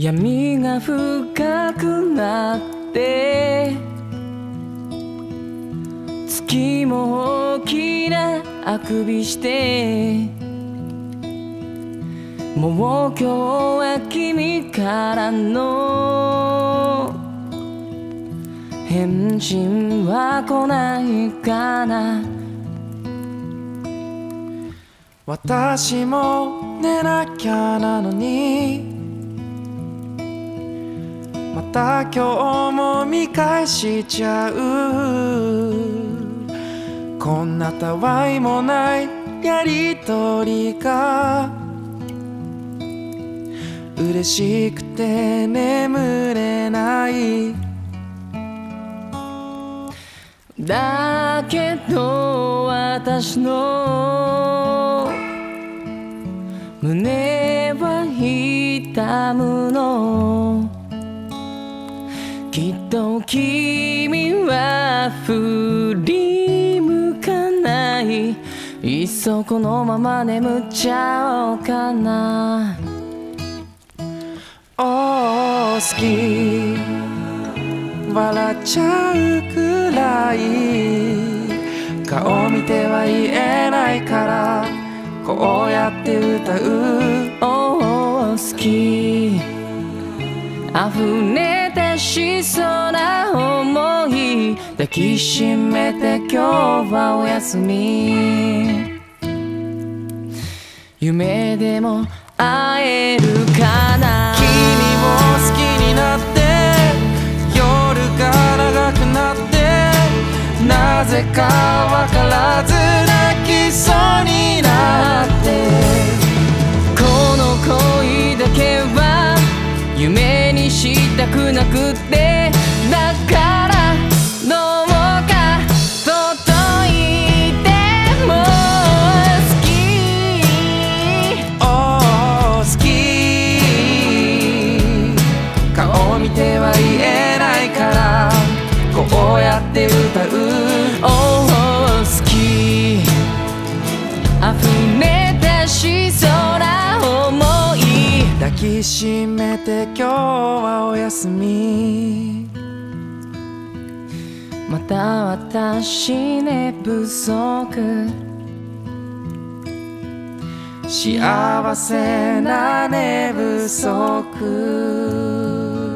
闇が深くなって月も大きなあくびしてもう今日は君からの返信は来ないかな。私も寝なきゃなのにまた今日も見返しちゃう。こんなたわいもないやりとりが。嬉しくて眠れない。だけど私の。胸は痛むの。きっと君は振り向かない。いっそこのまま眠っちゃおうかな。おー好き。笑っちゃうくらい。顔見ては言えないから。こうやって歌う。お好き。溢れしそうな想い抱きしめて今日はおやすみ。夢でも会えるかな。君を好きになって夜が長くなってなぜかわからず泣きそうになる。したくなくってだからきしめて今日はお休み。また私寝不足。幸せな寝不足。